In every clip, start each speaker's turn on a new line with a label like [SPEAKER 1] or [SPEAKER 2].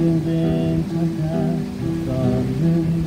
[SPEAKER 1] living without the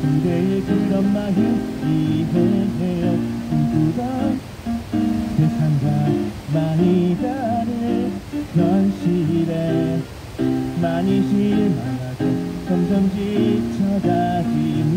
[SPEAKER 1] 그대의 그런 마음 이해해요. 누구던 세상과 많이 다른 현실에 많이 실망하고 점점 지쳐가지만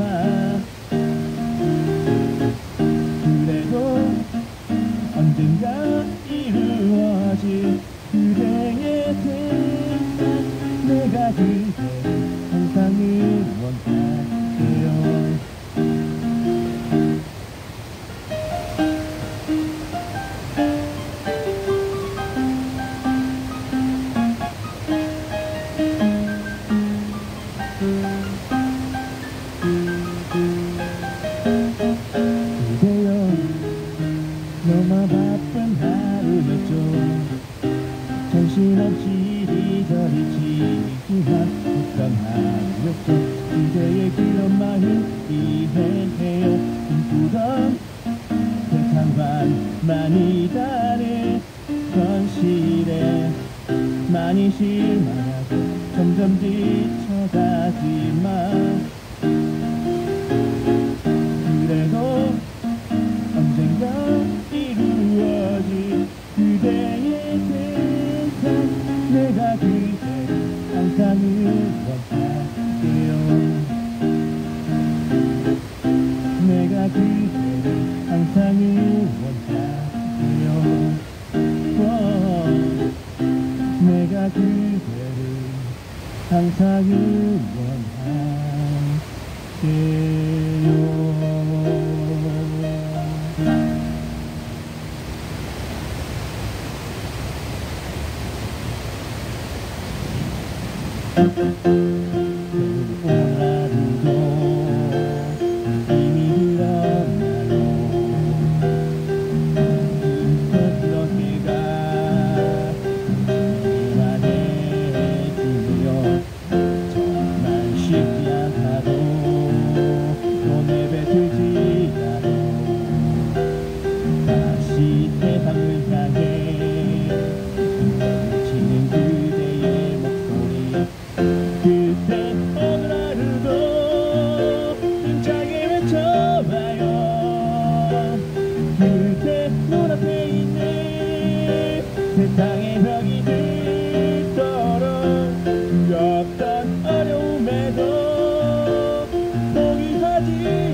[SPEAKER 1] I'm and tell me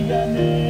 [SPEAKER 1] the name.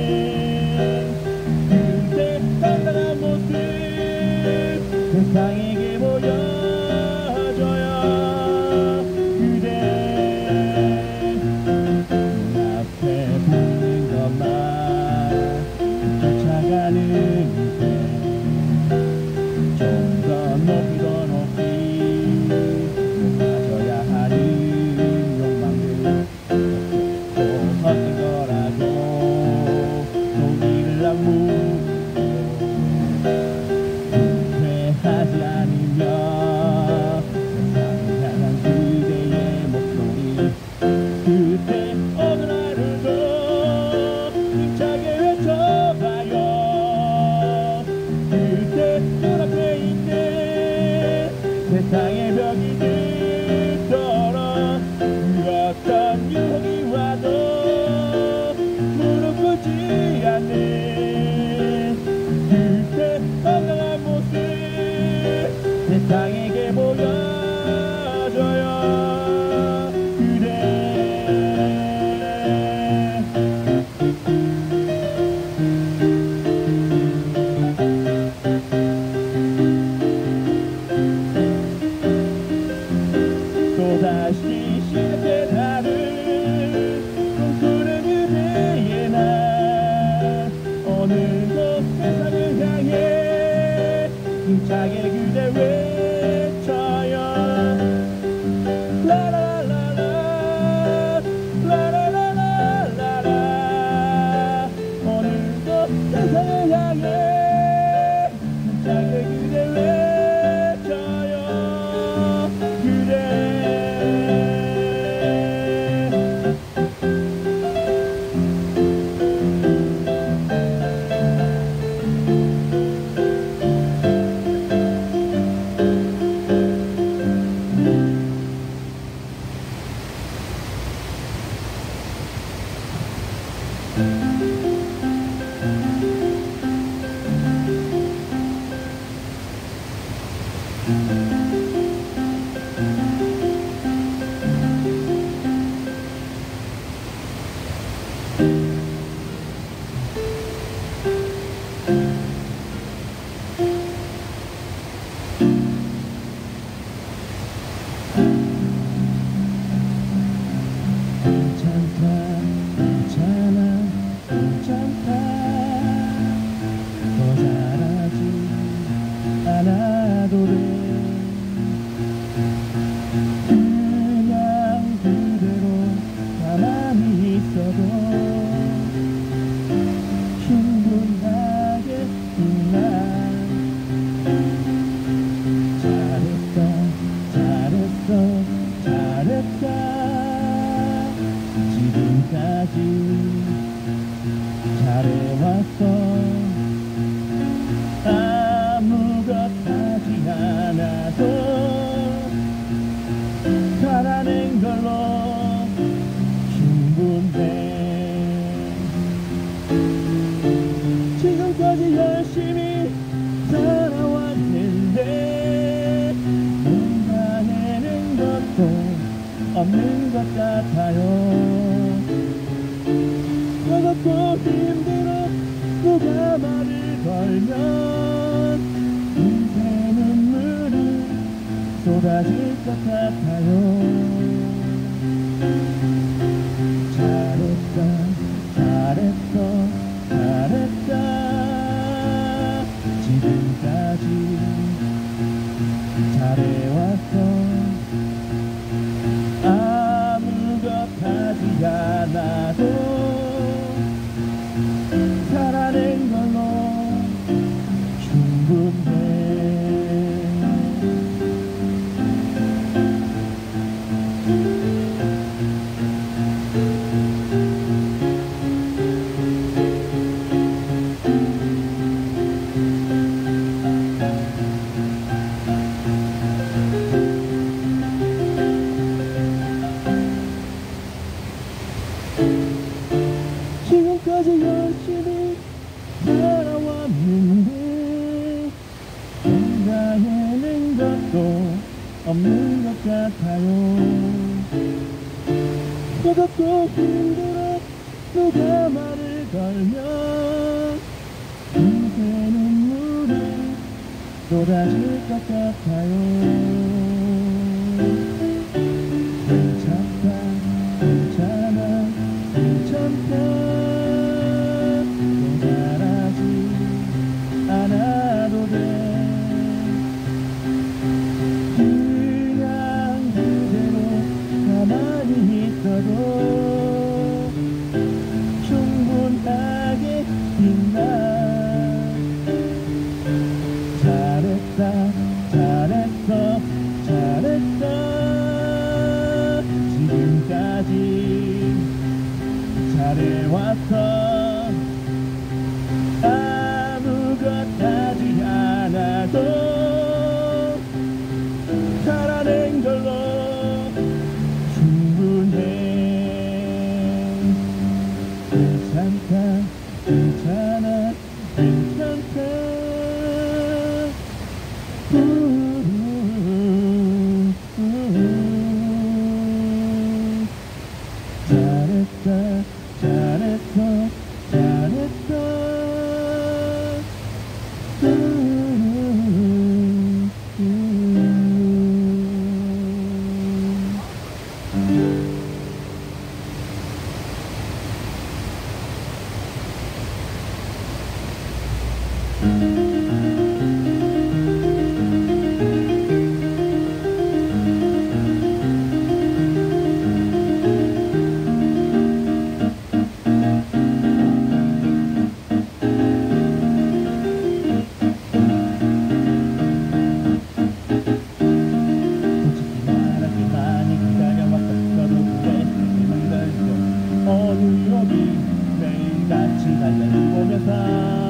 [SPEAKER 1] I'm going to find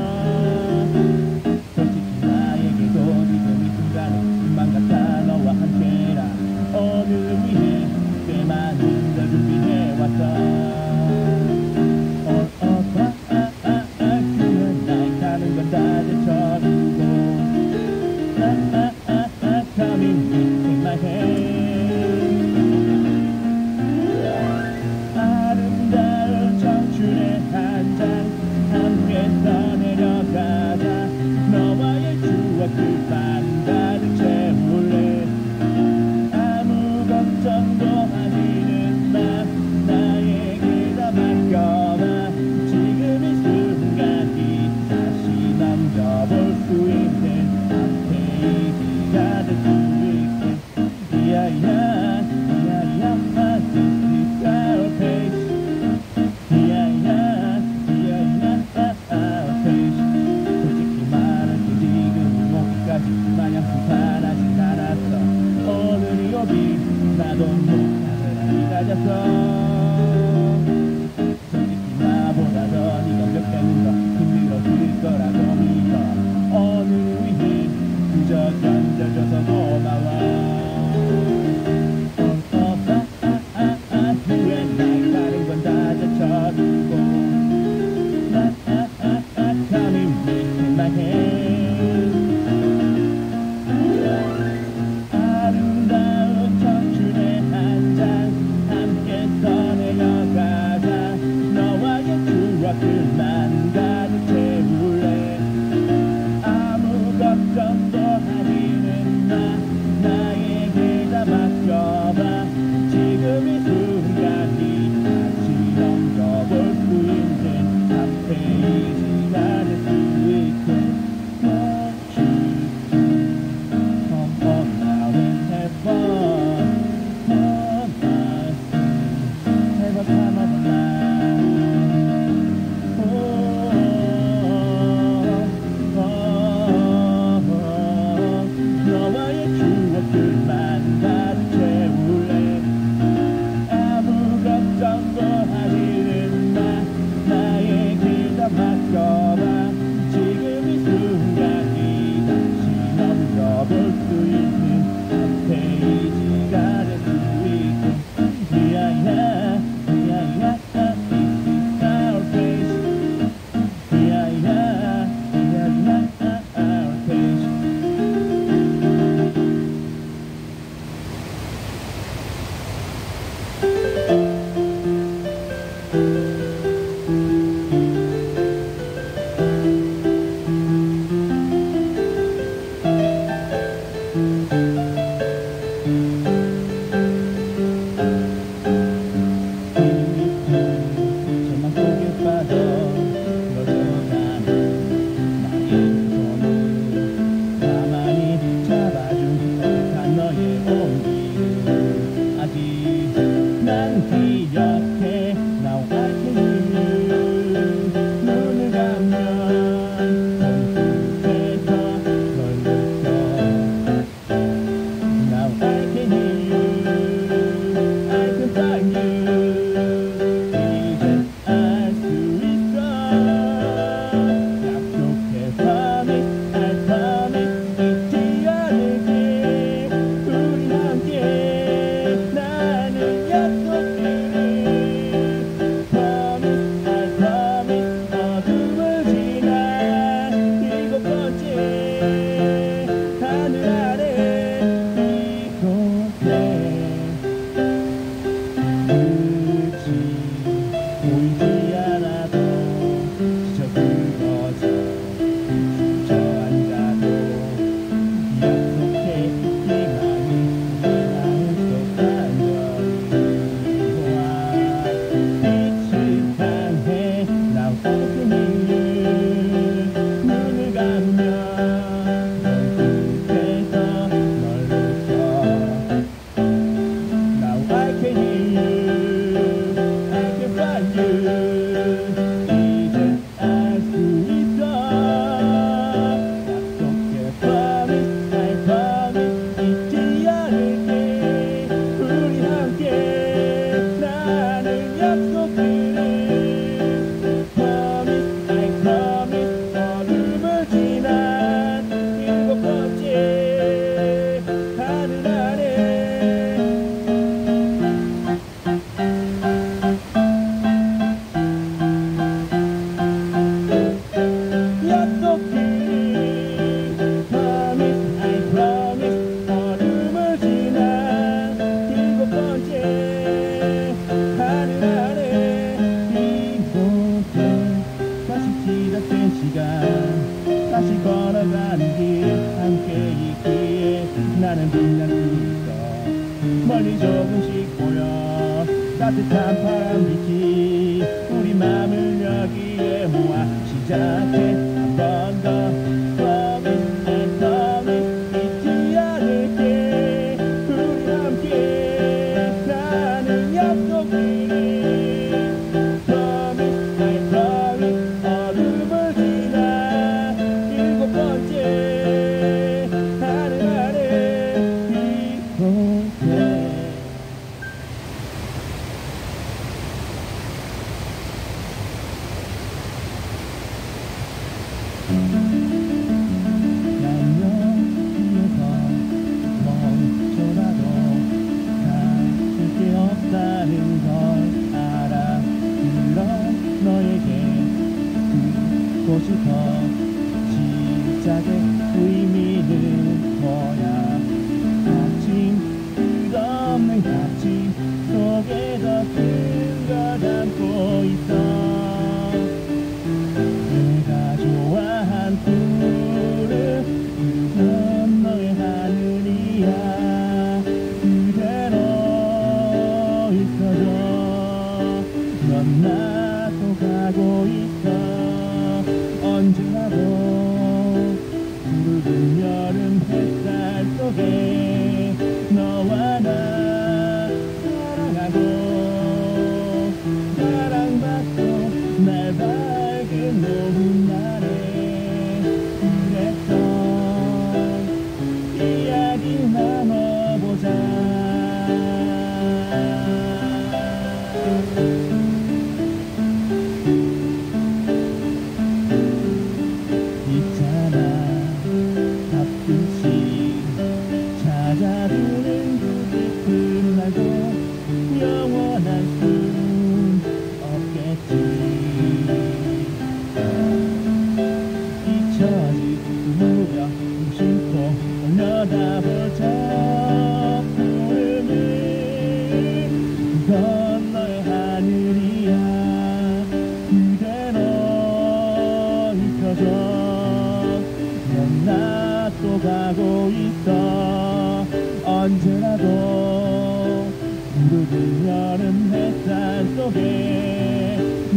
[SPEAKER 1] 조금 식고요 따뜻한 바람이 우리 마음을 여기에 모아 시작해.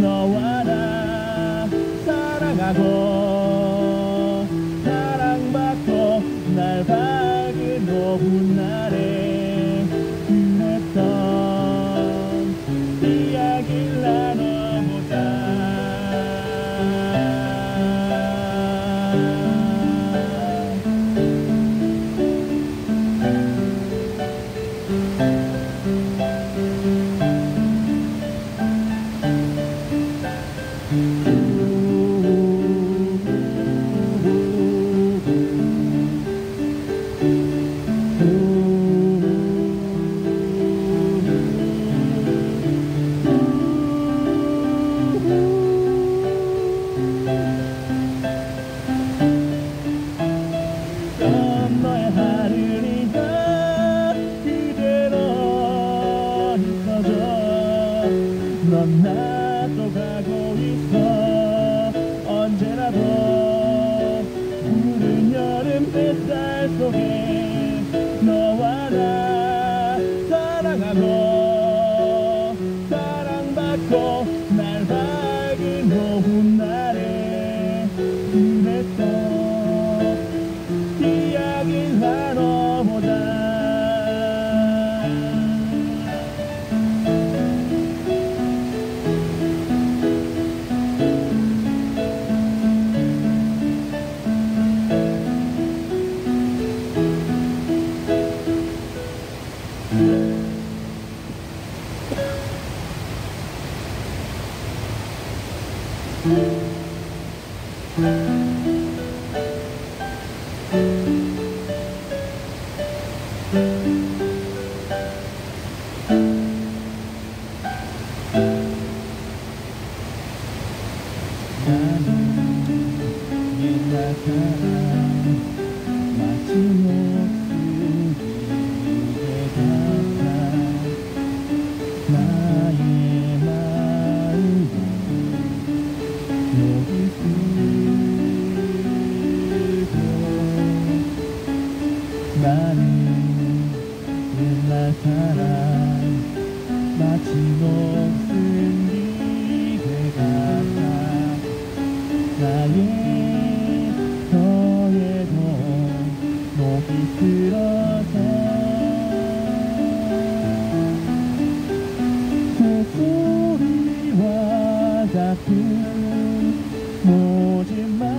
[SPEAKER 1] 너와나 사랑하고 오지 마.